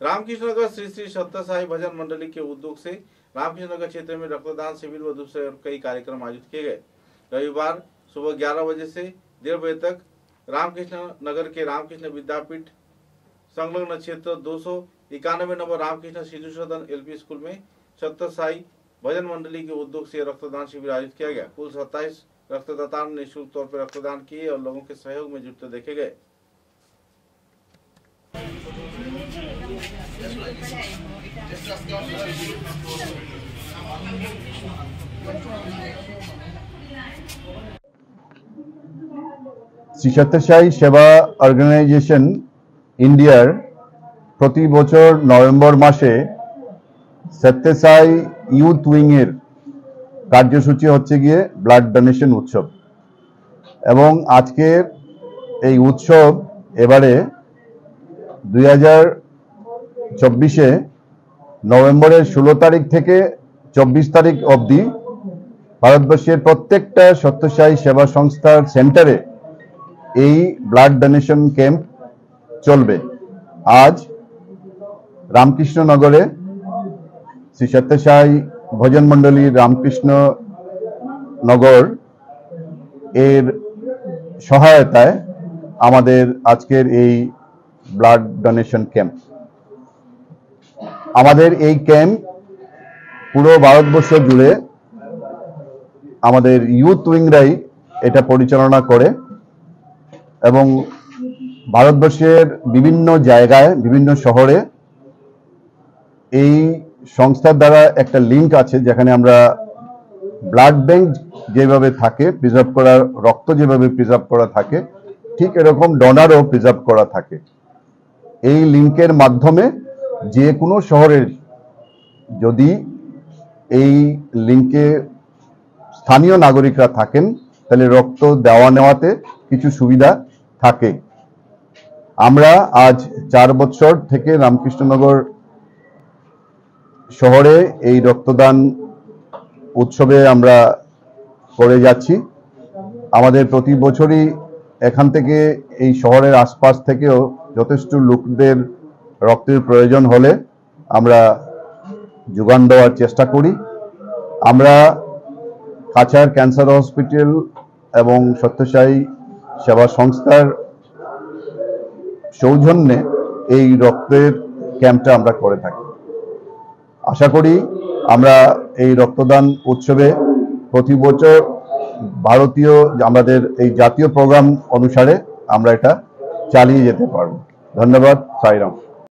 रामकृष्णनगर श्री श्री सत्य साई भजन मंडली के उद्योग से रामकृष्णनगर क्षेत्र में रक्तदान शिविर व दूसरे कई कार्यक्रम आयोजित किए गए। रविवार सुबह 11 बजे से डेढ़ बजे तक रामकृष्ण नगर के रामकृष्ण विद्यापीठ संलग्न क्षेत्र दो सौ इक्यानवे नंबर रामकृष्ण शिशु सदन एलपी स्कूल में सत्य साई भजन मंडली के उद्योग से रक्तदान शिविर आयोजित किया गया। कुल सत्ताईस रक्तदाता ने निःशुल्क तौर पर रक्तदान किए और लोगों के सहयोग में जुटते देखे गए। শ্রী সত্যসাই সেবা অর্গানাইজেশন ইন্ডিয়ার প্রতি বছর নভেম্বর মাসে সত্যসাই ইউথ উইংয়ের কার্যসূচি হচ্ছে গিয়ে ব্লাড ডোনেশন উৎসব। এবং আজকের এই উৎসব এবারে দুই হাজার চব্বিশে নভেম্বরের ষোলো তারিখ থেকে চব্বিশ তারিখ অবধি ভারতবর্ষের প্রত্যেকটা সত্যসাই সেবা সংস্থার সেন্টারে এই ব্লাড ডোনেশন ক্যাম্প চলবে। আজ রামকৃষ্ণনগরে শ্রী সত্যসাই ভজন মণ্ডলী রামকৃষ্ণ নগর এর সহায়তায় আমাদের আজকের এই ব্লাড ডোনেশন ক্যাম্প। আমাদের এই ক্যাম্প পুরো ভারতবর্ষ জুড়ে আমাদের ইউথ উইংরাই এটা পরিচালনা করে এবং ভারতবর্ষের বিভিন্ন জায়গায়, বিভিন্ন শহরে এই সংস্থার দ্বারা একটা লিংক আছে যেখানে আমরা ব্লাড ব্যাংক যেভাবে থাকে প্রিজার্ভ করা, রক্ত যেভাবে প্রিজার্ভ করা থাকে, ঠিক এরকম ডোনারও প্রিজার্ভ করা থাকে। এই লিংকের মাধ্যমে যে কোনো শহরের যদি এই লিঙ্কে স্থানীয় নাগরিকরা থাকেন, তাহলে রক্ত দেওয়া নেওয়াতে কিছু সুবিধা থাকে। আমরা আজ চার বছর থেকে রামকৃষ্ণনগর শহরে এই রক্তদান উৎসবে আমরা করে যাচ্ছি। আমাদের প্রতি বছরই এখান থেকে এই শহরের আশপাশ থেকেও যথেষ্ট লোকদের রক্তের প্রয়োজন হলে আমরা যোগান দেওয়ার চেষ্টা করি। আমরা কাছাড় ক্যান্সার হসপিটাল এবং সত্যসাই সেবা সংস্থার সৌজন্যে এই রক্তের ক্যাম্পটা আমরা করে থাকি। আশা করি আমরা এই রক্তদান উৎসবে প্রতি বছর ভারতীয়, আমাদের এই জাতীয় প্রোগ্রাম অনুসারে আমরা এটা চালিয়ে যেতে পারব। ধন্যবাদ, সাইরাম।